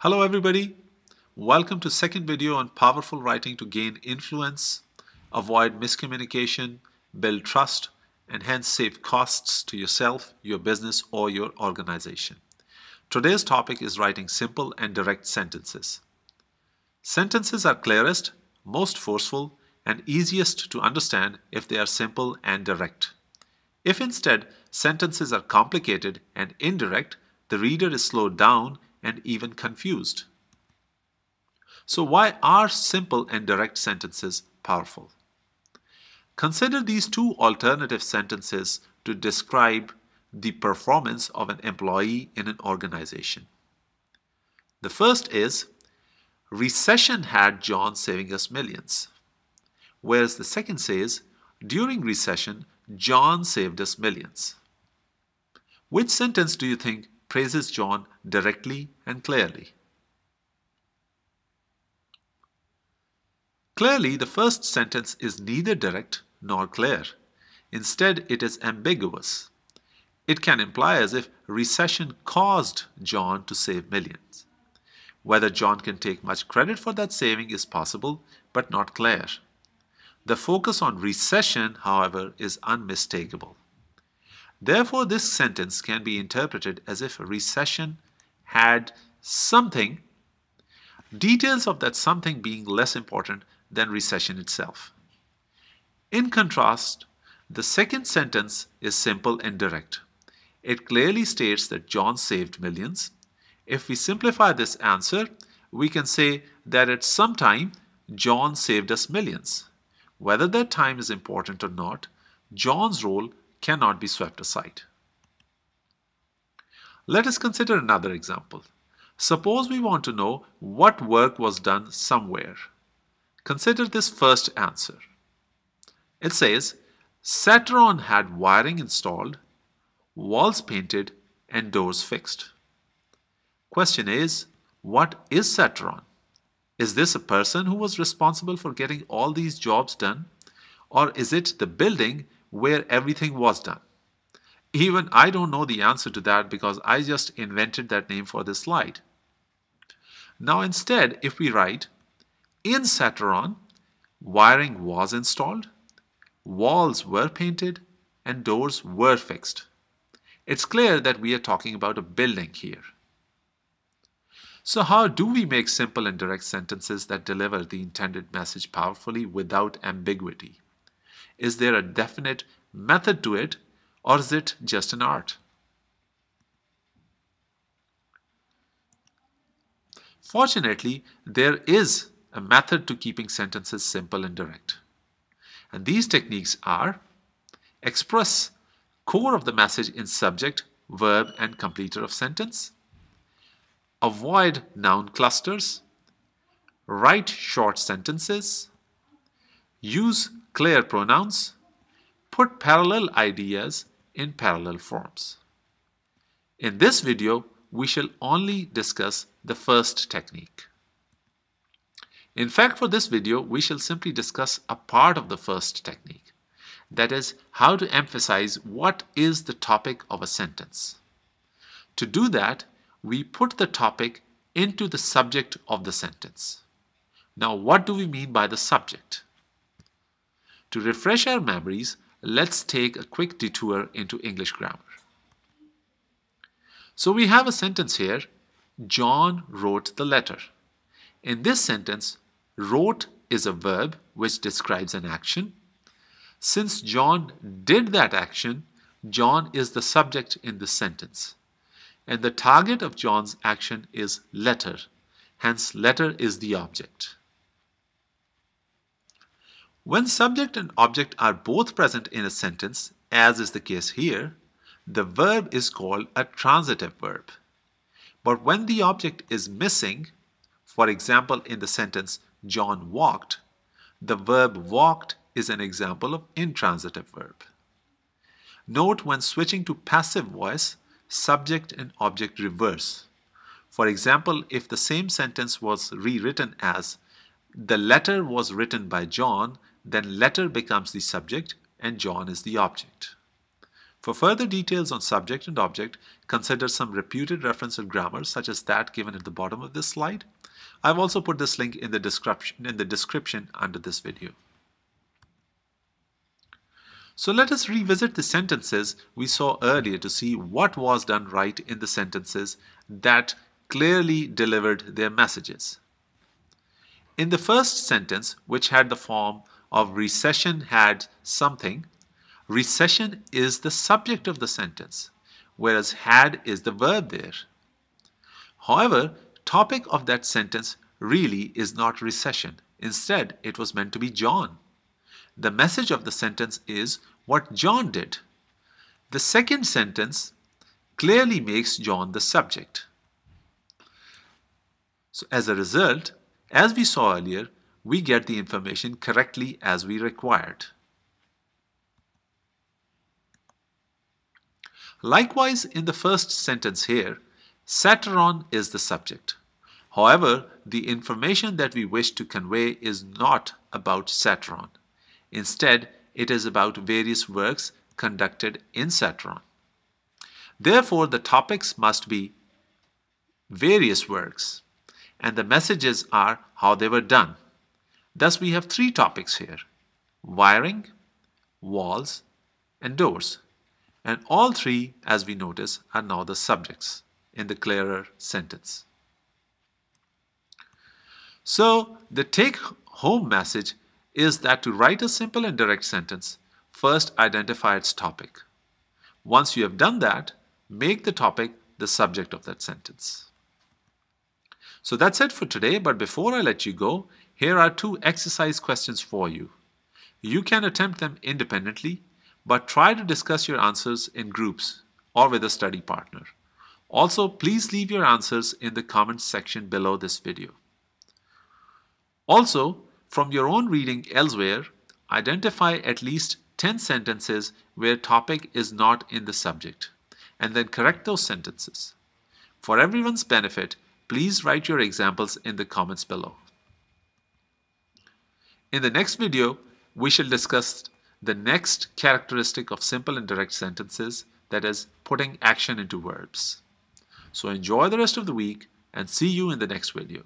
Hello everybody. Welcome to second video on powerful writing to gain influence, avoid miscommunication, build trust, and hence save costs to yourself, your business, or your organization. Today's topic is writing simple and direct sentences. Sentences are clearest, most forceful, and easiest to understand if they are simple and direct. If instead sentences are complicated and indirect, the reader is slowed down and even confused. So why are simple and direct sentences powerful? Consider these two alternative sentences to describe the performance of an employee in an organization. The first is, recession had John saving us millions. Whereas the second says, during recession, John saved us millions. Which sentence do you think praises John directly and clearly. Clearly, the first sentence is neither direct nor clear. Instead, it is ambiguous. It can imply as if recession caused John to save millions. Whether John can take much credit for that saving is possible, but not clear. The focus on recession, however, is unmistakable. Therefore, this sentence can be interpreted as if a recession had something, details of that something being less important than recession itself. In contrast, the second sentence is simple and direct. It clearly states that John saved millions. If we simplify this answer, we can say that at some time, John saved us millions. Whether that time is important or not, John's role cannot be swept aside. Let us consider another example. Suppose we want to know what work was done somewhere. Consider this first answer. It says, Satron had wiring installed, walls painted, and doors fixed. Question is, what is Satron? Is this a person who was responsible for getting all these jobs done? Or is it the building where everything was done. Even I don't know the answer to that because I just invented that name for this slide. Now instead, if we write, in Satron, wiring was installed, walls were painted, and doors were fixed. It's clear that we are talking about a building here. So how do we make simple and direct sentences that deliver the intended message powerfully without ambiguity? Is there a definite method to it or is it just an art? Fortunately, there is a method to keeping sentences simple and direct. And these techniques are express core of the message in subject, verb, and completer of sentence, avoid noun clusters, write short sentences, use clear pronouns, put parallel ideas in parallel forms. In this video, we shall only discuss the first technique. In fact, for this video, we shall simply discuss a part of the first technique. That is, how to emphasize what is the topic of a sentence. To do that, we put the topic into the subject of the sentence. Now, what do we mean by the subject? To refresh our memories, let's take a quick detour into English grammar. So we have a sentence here, John wrote the letter. In this sentence, wrote is a verb which describes an action. Since John did that action, John is the subject in the sentence. And the target of John's action is letter. Hence, letter is the object. When subject and object are both present in a sentence, as is the case here, the verb is called a transitive verb. But when the object is missing, for example in the sentence John walked, the verb walked is an example of intransitive verb. Note when switching to passive voice, subject and object reverse. For example, if the same sentence was rewritten as the letter was written by John, then letter becomes the subject and John is the object. For further details on subject and object, consider some reputed reference and grammar such as that given at the bottom of this slide. I've also put this link in the description, in the description under this video. So let us revisit the sentences we saw earlier to see what was done right in the sentences that clearly delivered their messages. In the first sentence, which had the form of recession had something, recession is the subject of the sentence, whereas had is the verb there. However, topic of that sentence really is not recession. Instead, it was meant to be John. The message of the sentence is what John did. The second sentence clearly makes John the subject. So as a result, as we saw earlier, we get the information correctly as we required. Likewise, in the first sentence here, Saturn is the subject. However, the information that we wish to convey is not about Saturn. Instead, it is about various works conducted in Saturn. Therefore, the topics must be various works, and the messages are how they were done. Thus, we have three topics here wiring, walls, and doors. And all three, as we notice, are now the subjects in the clearer sentence. So, the take home message is that to write a simple and direct sentence, first identify its topic. Once you have done that, make the topic the subject of that sentence. So that's it for today, but before I let you go, here are two exercise questions for you. You can attempt them independently, but try to discuss your answers in groups or with a study partner. Also, please leave your answers in the comments section below this video. Also, from your own reading elsewhere, identify at least 10 sentences where topic is not in the subject, and then correct those sentences. For everyone's benefit, please write your examples in the comments below. In the next video, we shall discuss the next characteristic of simple and direct sentences, that is, putting action into verbs. So enjoy the rest of the week and see you in the next video.